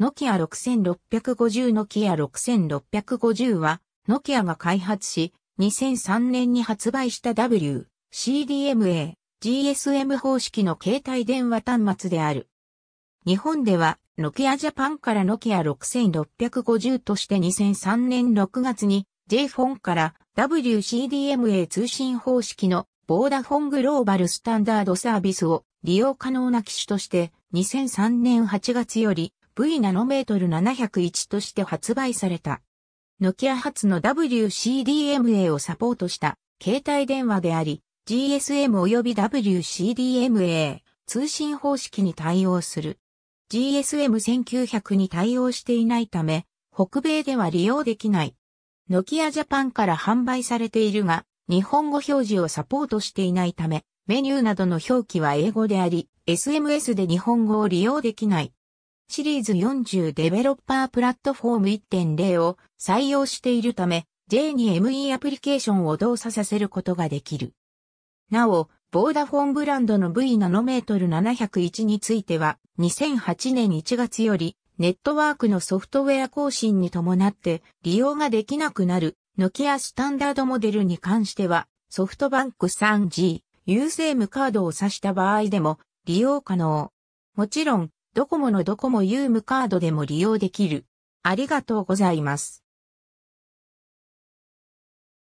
ノキア6650ノキア6650は、ノキアが開発し、2003年に発売した W、CDMA、GSM 方式の携帯電話端末である。日本では、ノキアジャパンからノキア6650として2003年6月に J フォンから WCDMA 通信方式のボーダフォングローバルスタンダードサービスを利用可能な機種として2003年8月より V ナノメートル701として発売された。ノキア初の WCDMA をサポートした携帯電話であり GSM 及び WCDMA 通信方式に対応する。GSM1900 に対応していないため、北米では利用できない。ノキアジャパンから販売されているが、日本語表示をサポートしていないため、メニューなどの表記は英語であり、SMS で日本語を利用できない。シリーズ40デベロッパープラットフォーム1.0を採用しているため、J に ME アプリケーションを動作させることができる。なお、ボーダフォンブランドの V ナノメートル701については、2008年1月より、ネットワークのソフトウェア更新に伴って利用ができなくなる、ノキアスタンダードモデルに関しては、ソフトバンク 3G、ユーセームカードを指した場合でも利用可能。もちろん、ドコモのドコモユームカードでも利用できる。ありがとうございます。